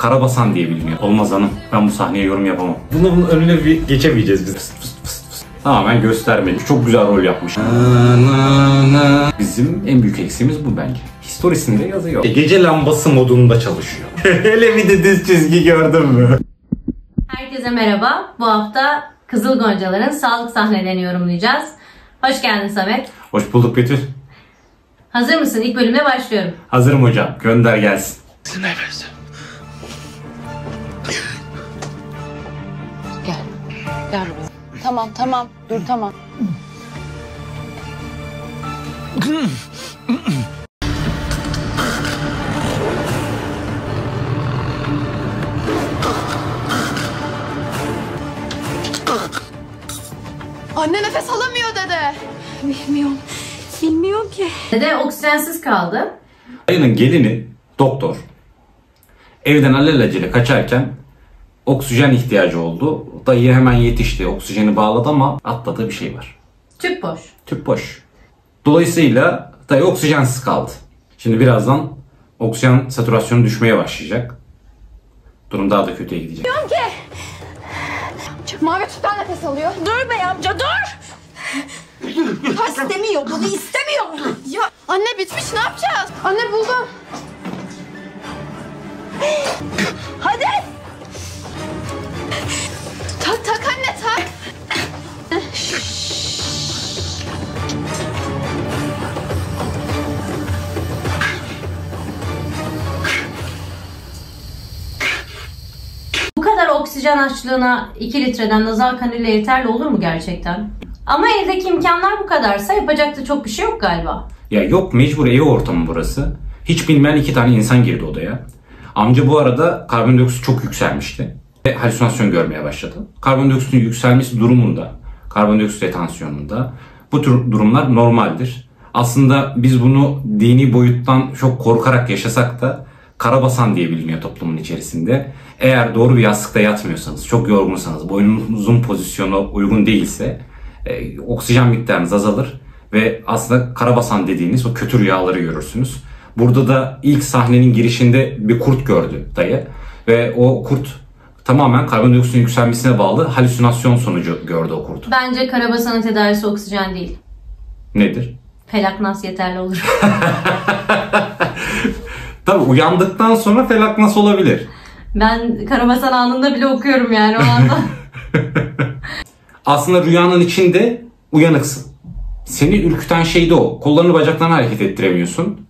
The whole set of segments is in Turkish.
Karabasan diye biliniyor. Olmaz hanım. Ben bu sahneye yorum yapamam. Bunun önüne bir geçemeyeceğiz biz. Fıst fıst fıst fıst. Tamamen göstermeli. Çok güzel rol yapmış. Bizim en büyük eksiğimiz bu bence. Historisinde yazıyor. E, Gece lambası modunda çalışıyor. Hele bir de düz çizgi gördün mü? Herkese merhaba. Bu hafta Kızıl Goncalar'ın sağlık sahnelerini yorumlayacağız. Hoş geldin Samet. Hoş bulduk Betül. Hazır mısın? İlk bölüme başlıyorum. Hazırım hocam. Gönder gelsin. Gel. Gel buraya. Tamam tamam. Dur tamam. Anne nefes alamıyor dede. Bilmiyorum. Bilmiyorum ki. Dede oksijensiz kaldı. Dayının gelini doktor. Evden alelacele kaçarken oksijen ihtiyacı oldu. Dayı hemen yetişti. Oksijeni bağladı ama atladığı bir şey var. Tüp boş. Tüp boş. Dolayısıyla dayı oksijensiz kaldı. Şimdi birazdan oksijen satürasyonu düşmeye başlayacak. Durum daha da kötüye gidecek. Mavi tüpten nefes alıyor. Dur bey amca dur. Ha istemiyor bunu istemiyor. Ya anne bitmiş ne yapacağız? Anne buldum. Oksijen açlığına 2 litreden nazal kanülle yeterli olur mu gerçekten? Ama eldeki imkanlar bu kadarsa yapacak da çok bir şey yok galiba. Ya yok mecbur ev ortamı burası. Hiç bilmeyen iki tane insan girdi odaya. Amca bu arada karbondioksit çok yükselmişti. Ve halüsinasyon görmeye başladı. Karbondioksitin yükselmesi durumunda, karbondioksit retansiyonunda bu tür durumlar normaldir. Aslında biz bunu dini boyuttan çok korkarak yaşasak da karabasan diye biliniyor toplumun içerisinde. Eğer doğru bir yastıkta yatmıyorsanız, çok yorgunsanız, boynunuzun pozisyonu uygun değilse e, oksijen miktarınız azalır ve aslında karabasan dediğiniz o kötü rüyaları görürsünüz. Burada da ilk sahnenin girişinde bir kurt gördü dayı ve o kurt tamamen karbondioksitin yükselmesine bağlı halüsinasyon sonucu gördü o kurt. Bence karabasanın tedavisi oksijen değil. Nedir? Felaknas yeterli olur. Tabi uyandıktan sonra felaknas olabilir. ben karabasan anında bile okuyorum yani o anda. Aslında rüyanın içinde uyanıksın. Seni ürküten şey de o. Kollarını bacaklarını hareket ettiremiyorsun.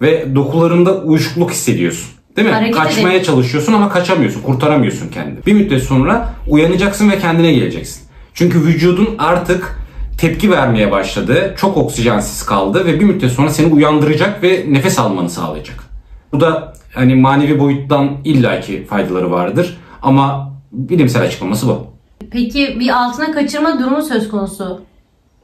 Ve dokularında uyuşukluk hissediyorsun. Değil mi? Hareket Kaçmaya edemiyorum. çalışıyorsun ama kaçamıyorsun. Kurtaramıyorsun kendini. Bir müddet sonra uyanacaksın ve kendine geleceksin. Çünkü vücudun artık tepki vermeye başladı. Çok oksijensiz kaldı ve bir müddet sonra seni uyandıracak ve nefes almanı sağlayacak. Bu da hani manevi boyuttan illaki faydaları vardır. Ama bilimsel açıklaması bu. Peki bir altına kaçırma durumu söz konusu.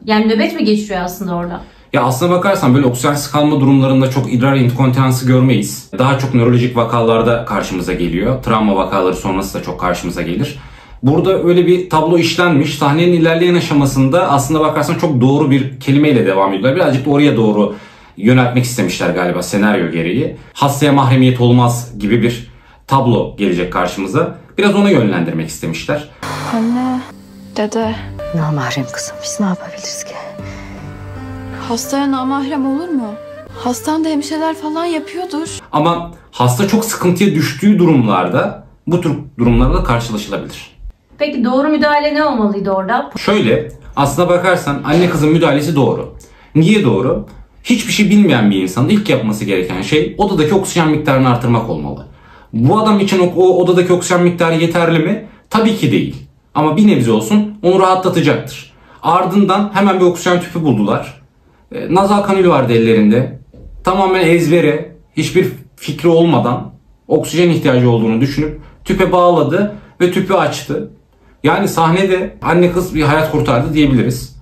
Yani nöbet mi geçiyor aslında orada? Ya aslına bakarsan böyle oksijensiz kalma durumlarında çok idrar inkontinansı görmeyiz. Daha çok nörolojik vakalarda karşımıza geliyor. Travma vakaları sonrası da çok karşımıza gelir. Burada öyle bir tablo işlenmiş. Sahnenin ilerleyen aşamasında aslında bakarsan çok doğru bir kelimeyle devam ediyorlar. Birazcık da oraya doğru yöneltmek istemişler galiba senaryo gereği. Hastaya mahremiyet olmaz gibi bir tablo gelecek karşımıza. Biraz ona yönlendirmek istemişler. Anne. Dede. Namahrem kızım biz ne yapabiliriz ki? Hastaya namahrem olur mu? Hastan da hemşireler falan yapıyordur. Ama hasta çok sıkıntıya düştüğü durumlarda bu tür durumlarla karşılaşılabilir. Peki doğru müdahale ne olmalıydı orada? Şöyle aslına bakarsan anne kızın müdahalesi doğru. Niye doğru? Hiçbir şey bilmeyen bir insanın ilk yapması gereken şey odadaki oksijen miktarını artırmak olmalı. Bu adam için o, o odadaki oksijen miktarı yeterli mi? Tabii ki değil. Ama bir nebze olsun onu rahatlatacaktır. Ardından hemen bir oksijen tüpü buldular. E, nazal kanül vardı ellerinde. Tamamen ezbere, hiçbir fikri olmadan oksijen ihtiyacı olduğunu düşünüp tüpe bağladı ve tüpü açtı. Yani sahnede anne kız bir hayat kurtardı diyebiliriz.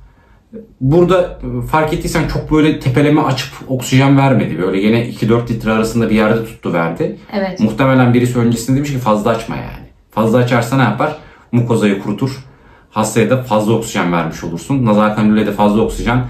Burada fark ettiysen çok böyle tepeleme açıp oksijen vermedi. Böyle gene 2-4 litre arasında bir yerde tuttu verdi. Evet. Muhtemelen birisi öncesinde demiş ki fazla açma yani. Fazla açarsa ne yapar? Mukozayı kurutur. Hastaya da fazla oksijen vermiş olursun. Nazal kanülle de fazla oksijen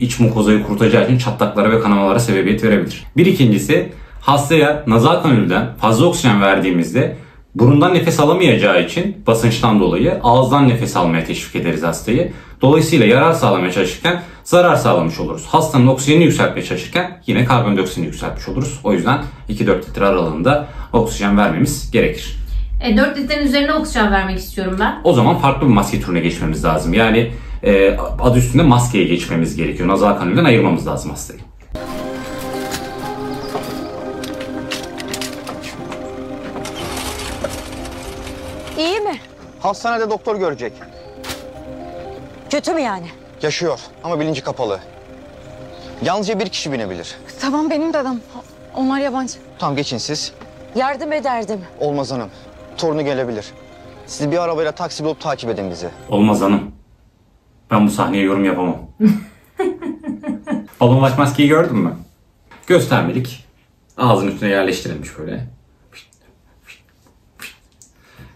iç mukozayı kurutacağı için çatlaklara ve kanamalara sebebiyet verebilir. Bir ikincisi Hastaya nazal kanülden fazla oksijen verdiğimizde burundan nefes alamayacağı için basınçtan dolayı ağızdan nefes almaya teşvik ederiz hastayı. Dolayısıyla yarar sağlamaya çalışırken zarar sağlamış oluruz. Hastanın oksijenini yükseltmeye çalışırken yine karbondioksitini yükseltmiş oluruz. O yüzden 2-4 litre aralığında oksijen vermemiz gerekir. E, 4 litrenin üzerine oksijen vermek istiyorum ben. O zaman farklı bir maske türüne geçmemiz lazım. Yani e, adı üstünde maskeye geçmemiz gerekiyor. Nazal kanülden ayırmamız lazım hastayı. İyi mi? Hastanede doktor görecek. Kötü mü yani? Yaşıyor ama bilinci kapalı. Yalnızca bir kişi binebilir. Tamam benim de adam. Onlar yabancı. Tamam geçin siz. Yardım ederdim. Olmaz hanım. Torunu gelebilir. Siz bir arabayla taksi bulup takip edin bizi. Olmaz hanım. Ben bu sahneye yorum yapamam. Balon baş maskeyi gördün mü? Göstermelik. Ağzın üstüne yerleştirilmiş böyle.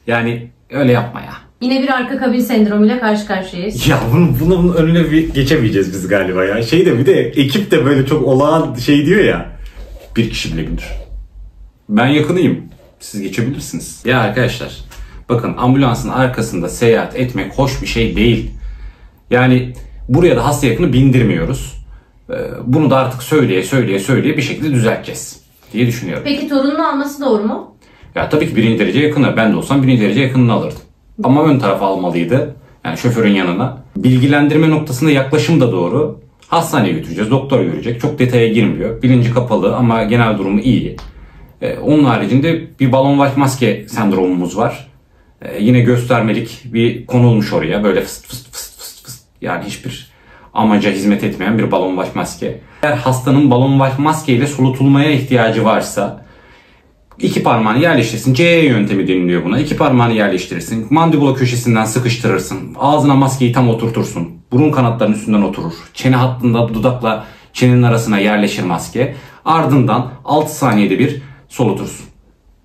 Yani öyle yapma ya. Yine bir arka kabin sendromuyla karşı karşıyayız. Ya bunun, bunun önüne bir geçemeyeceğiz biz galiba ya. Şey de bir de ekip de böyle çok olağan şey diyor ya. Bir kişi bile bilir. Ben yakınıyım. Siz geçebilirsiniz. Ya arkadaşlar bakın ambulansın arkasında seyahat etmek hoş bir şey değil. Yani buraya da hasta yakını bindirmiyoruz. Ee, Bunu da artık söyleye söyleye söyleye bir şekilde düzelteceğiz diye düşünüyorum. Peki torununu alması doğru mu? Ya tabii ki birinci derece yakını. Ben de olsam birinci derece yakınını alırdım. Ama ön tarafa almalıydı. Yani şoförün yanına. Bilgilendirme noktasında yaklaşım da doğru. Hastaneye götüreceğiz. Doktor görecek. Çok detaya girmiyor. Bilinci kapalı ama genel durumu iyi. Ee, onun haricinde bir balon vaş maske sendromumuz var. Ee, yine göstermelik bir konulmuş oraya. Böyle fıst fıst fıst fıst fıst. Yani hiçbir amaca hizmet etmeyen bir balon vaş maske. Eğer hastanın balon vaş maskeyle solutulmaya ihtiyacı varsa İki parmağını yerleştirsin. C yöntemi deniliyor buna. İki parmağını yerleştirirsin. Mandibula köşesinden sıkıştırırsın. Ağzına maskeyi tam oturtursun. Burun kanatlarının üstünden oturur. Çene hattında dudakla çenenin arasına yerleşir maske. Ardından 6 saniyede bir solutursun.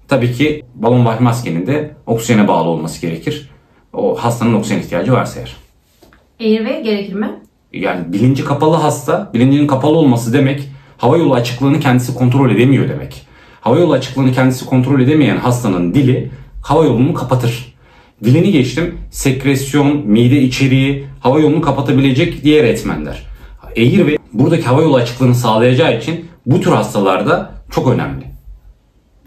Tabii ki balon vahi maskenin de oksijene bağlı olması gerekir. O hastanın oksijen ihtiyacı varsa eğer. Airway gerekir mi? Yani bilinci kapalı hasta, bilincinin kapalı olması demek hava yolu açıklığını kendisi kontrol edemiyor demek. Hava yolu açıklığını kendisi kontrol edemeyen hastanın dili hava yolunu kapatır. Dilini geçtim, sekresyon, mide içeriği, hava yolunu kapatabilecek diğer etmenler. Eğir ve buradaki hava yolu açıklığını sağlayacağı için bu tür hastalarda çok önemli.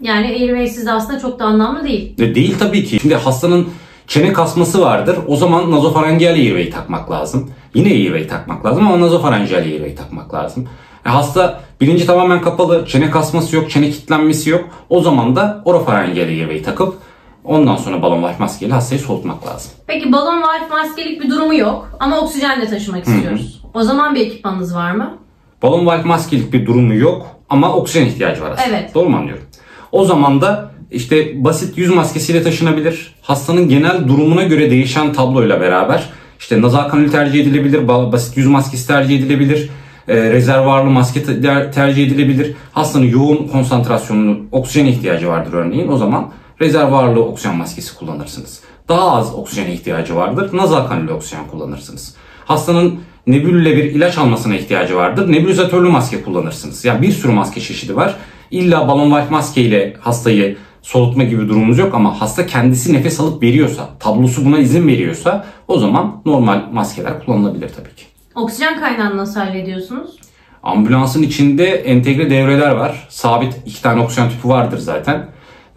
Yani airway'siz aslında çok da anlamlı değil. De değil tabii ki. Şimdi hastanın çene kasması vardır. O zaman nazofarengeal airway takmak lazım. Yine airway takmak lazım ama nazofarengeal airway takmak lazım. E hasta bilinci tamamen kapalı, çene kasması yok, çene kilitlenmesi yok. O zaman da orofarengeal airway takıp ondan sonra balon valf maskeyle hastayı soğutmak lazım. Peki balon valf maskelik bir durumu yok ama oksijenle taşımak istiyoruz. O zaman bir ekipmanınız var mı? Balon valf maskelik bir durumu yok ama oksijen ihtiyacı var aslında. Evet. Doğru mu anlıyorum? O zaman da işte basit yüz maskesiyle taşınabilir. Hastanın genel durumuna göre değişen tabloyla beraber işte nazal kanül tercih edilebilir, ba- basit yüz maskesi tercih edilebilir, e, rezervuarlı maske te- tercih edilebilir. Hastanın yoğun konsantrasyonlu oksijen ihtiyacı vardır örneğin. O zaman rezervuarlı oksijen maskesi kullanırsınız. Daha az oksijene ihtiyacı vardır. Nazal kanüllü oksijen kullanırsınız. Hastanın nebülle bir ilaç almasına ihtiyacı vardır. Nebulizatörlü maske kullanırsınız. Yani bir sürü maske çeşidi var. İlla balon valf maske ile hastayı solutma gibi durumumuz yok ama hasta kendisi nefes alıp veriyorsa, tablosu buna izin veriyorsa o zaman normal maskeler kullanılabilir tabii ki. Oksijen kaynağını nasıl hallediyorsunuz? Ambulansın içinde entegre devreler var. Sabit iki tane oksijen tüpü vardır zaten.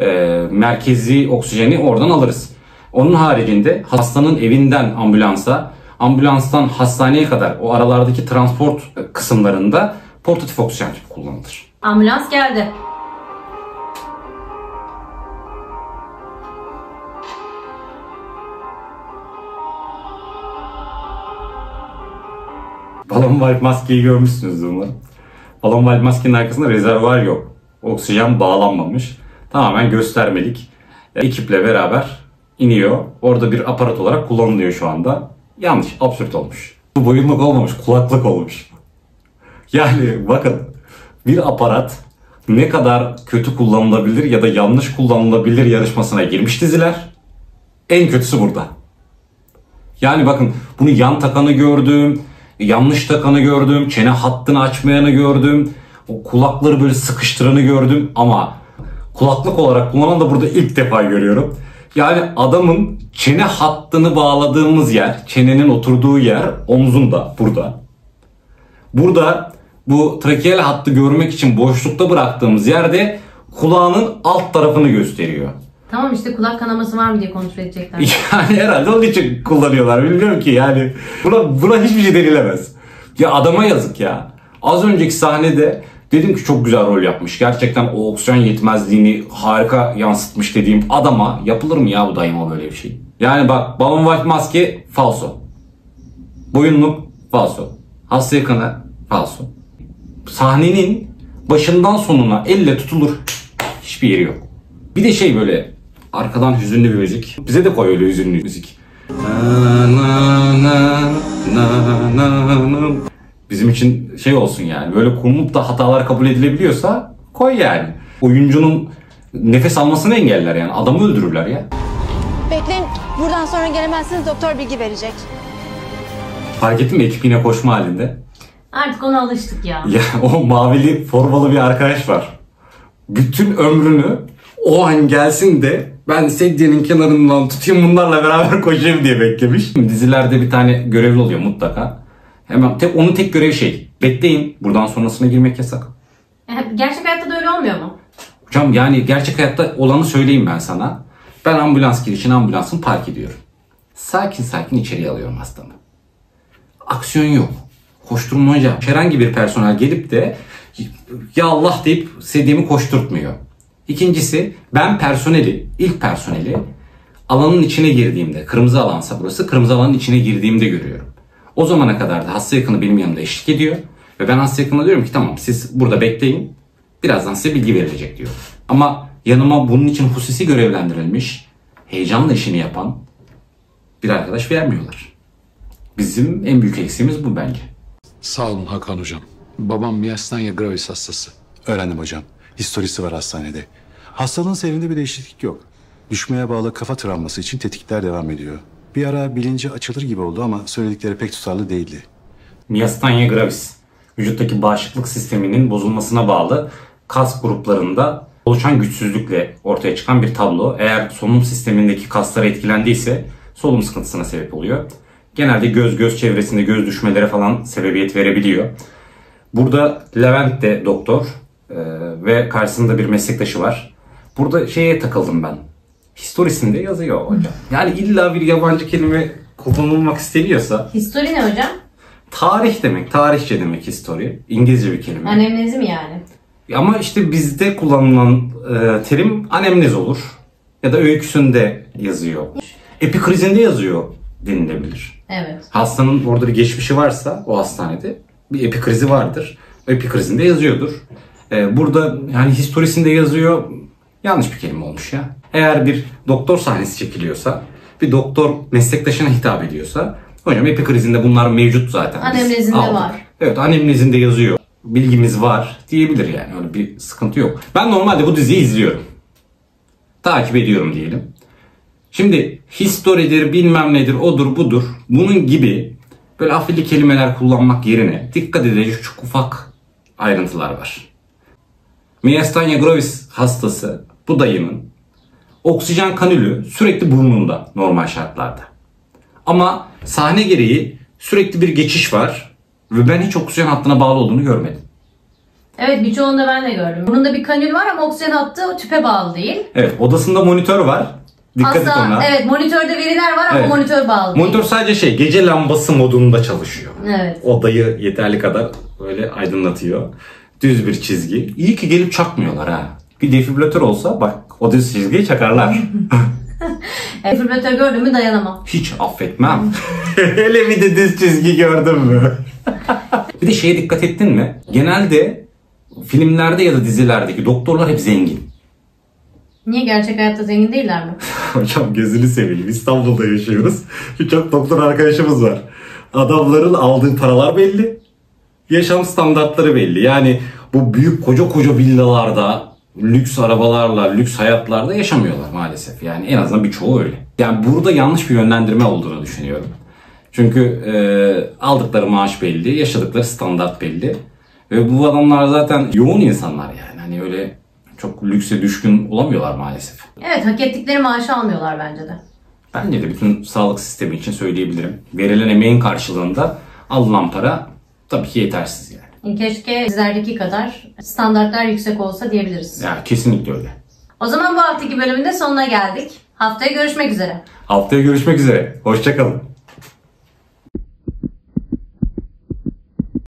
Ee, merkezi oksijeni oradan alırız. Onun haricinde hastanın evinden ambulansa, ambulanstan hastaneye kadar o aralardaki transport kısımlarında portatif oksijen tüpü kullanılır. Ambulans geldi. Balon valf maskeyi görmüşsünüz umarım. Balon valf maskenin arkasında rezervuar yok. Oksijen bağlanmamış. Tamamen göstermelik. Ekiple beraber iniyor. Orada bir aparat olarak kullanılıyor şu anda. Yanlış, absürt olmuş. Bu boyunluk olmamış, kulaklık olmuş. Yani bakın bir aparat ne kadar kötü kullanılabilir ya da yanlış kullanılabilir yarışmasına girmiş diziler. En kötüsü burada. Yani bakın bunu yan takanı gördüm, yanlış takanı gördüm, çene hattını açmayanı gördüm. O kulakları böyle sıkıştıranı gördüm ama kulaklık olarak kullanan da burada ilk defa görüyorum. Yani adamın çene hattını bağladığımız yer, çenenin oturduğu yer omzunda burada. Burada bu trakeal hattı görmek için boşlukta bıraktığımız yerde kulağının alt tarafını gösteriyor. Tamam işte kulak kanaması var mı diye kontrol edecekler. Yani herhalde onun için kullanıyorlar. Bilmiyorum ki yani. Buna, buna hiçbir şey denilemez. Ya adama yazık ya. Az önceki sahnede dedim ki çok güzel rol yapmış. Gerçekten o oksijen yetmezliğini harika yansıtmış dediğim adama yapılır mı ya bu dayıma böyle bir şey? Yani bak balon white maske falso. Boyunluk falso. Hasta yakını falso. Sahnenin başından sonuna elle tutulur hiçbir yeri yok. Bir de şey böyle arkadan hüzünlü bir müzik. Bize de koy öyle hüzünlü müzik. Na, na, na, na, na, na. Bizim için şey olsun yani böyle konulup da hatalar kabul edilebiliyorsa koy yani. Oyuncunun nefes almasını engeller yani. Adamı öldürürler ya. Bekleyin. Buradan sonra gelemezsiniz. Doktor bilgi verecek. Fark ettin mi ekip yine koşma halinde. Artık ona alıştık ya. Ya o mavili formalı bir arkadaş var. Bütün ömrünü o an gelsin de ben sedyenin kenarından tutayım bunlarla beraber koşayım diye beklemiş. Dizilerde bir tane görevli oluyor mutlaka. Hemen tek, onun tek görevi şey. Bekleyin. Buradan sonrasına girmek yasak. Gerçek hayatta da öyle olmuyor mu? Hocam yani gerçek hayatta olanı söyleyeyim ben sana. Ben ambulans girişine ambulansın park ediyorum. Sakin sakin içeriye alıyorum hastamı. Aksiyon yok. Koşturmaca. Herhangi bir personel gelip de ya Allah deyip sedyemi koşturtmuyor. İkincisi ben personeli, ilk personeli alanın içine girdiğimde, kırmızı alansa burası, kırmızı alanın içine girdiğimde görüyorum. O zamana kadar da hasta yakını benim yanımda eşlik ediyor. Ve ben hasta yakınına diyorum ki tamam siz burada bekleyin. Birazdan size bilgi verilecek diyor. Ama yanıma bunun için hususi görevlendirilmiş, heyecanla işini yapan bir arkadaş vermiyorlar. Bizim en büyük eksiğimiz bu bence. Sağ olun Hakan Hocam. Babam miastenia gravis hastası. Öğrendim hocam. Historisi var hastanede. Hastalığın seyrinde bir değişiklik yok. Düşmeye bağlı kafa travması için tetkikler devam ediyor. Bir ara bilinci açılır gibi oldu ama söyledikleri pek tutarlı değildi. Miastenia gravis, vücuttaki bağışıklık sisteminin bozulmasına bağlı kas gruplarında oluşan güçsüzlükle ortaya çıkan bir tablo. Eğer solunum sistemindeki kaslar etkilendiyse solunum sıkıntısına sebep oluyor. Genelde göz göz çevresinde göz düşmelere falan sebebiyet verebiliyor. Burada Levent de doktor e, ve karşısında bir meslektaşı var. Burada şeye takıldım ben. Historisinde yazıyor hocam. Yani illa bir yabancı kelime kullanılmak isteniyorsa Histori ne hocam? Tarih demek, tarihçe demek history. İngilizce bir kelime. Anemnezi mi yani? Ama işte bizde kullanılan e, terim anemnez olur. Ya da öyküsünde yazıyor. Epikrizinde yazıyor denilebilir. Evet. Hastanın orada bir geçmişi varsa o hastanede bir epikrizi vardır. Epikrizinde yazıyordur. E, burada yani historisinde yazıyor yanlış bir kelime olmuş ya. Eğer bir doktor sahnesi çekiliyorsa, bir doktor meslektaşına hitap ediyorsa hocam epikrizinde bunlar mevcut zaten. Anemnezinde var. Evet anemnezinde yazıyor. Bilgimiz var diyebilir yani. Öyle bir sıkıntı yok. Ben normalde bu diziyi izliyorum. Takip ediyorum diyelim. Şimdi history'dir bilmem nedir odur budur. Bunun gibi böyle afilli kelimeler kullanmak yerine dikkat edilecek çok ufak ayrıntılar var. Miastenia gravis hastası bu dayının oksijen kanülü sürekli burnunda normal şartlarda. Ama sahne gereği sürekli bir geçiş var ve ben hiç oksijen hattına bağlı olduğunu görmedim. Evet birçoğunda ben de gördüm. Burnunda bir kanül var ama oksijen hattı tüpe bağlı değil. Evet odasında monitör var. Dikkat et Aslında ona. evet monitörde veriler var ama Evet. monitör bağlı değil. Monitör sadece şey gece lambası modunda çalışıyor. Evet. Odayı yeterli kadar böyle aydınlatıyor. Düz bir çizgi. İyi ki gelip çakmıyorlar ha. Bir defibrilatör olsa bak o düz çizgiyi çakarlar. Defibrilatör gördüm mü dayanamam. Hiç affetmem. Hele bir de düz çizgi gördün mü? bir de şeye dikkat ettin mi? Genelde filmlerde ya da dizilerdeki doktorlar hep zengin. Niye gerçek hayatta zengin değiller mi? Hocam gözünü seveyim. İstanbul'da yaşıyoruz. Çok doktor arkadaşımız var. Adamların aldığı paralar belli. Yaşam standartları belli. Yani bu büyük koca koca villalarda, lüks arabalarla, lüks hayatlarda yaşamıyorlar maalesef. Yani en azından birçoğu öyle. Yani burada yanlış bir yönlendirme olduğunu düşünüyorum. Çünkü e, aldıkları maaş belli, yaşadıkları standart belli. Ve bu adamlar zaten yoğun insanlar yani. Hani öyle çok lükse düşkün olamıyorlar maalesef. Evet hak ettikleri maaşı almıyorlar bence de. Bence de bütün sağlık sistemi için söyleyebilirim. Verilen emeğin karşılığında alınan para tabii ki yetersiz yani. Keşke dizilerdeki kadar standartlar yüksek olsa diyebiliriz. Ya kesinlikle öyle. O zaman bu haftaki bölümün de sonuna geldik. Haftaya görüşmek üzere. Haftaya görüşmek üzere. Hoşçakalın.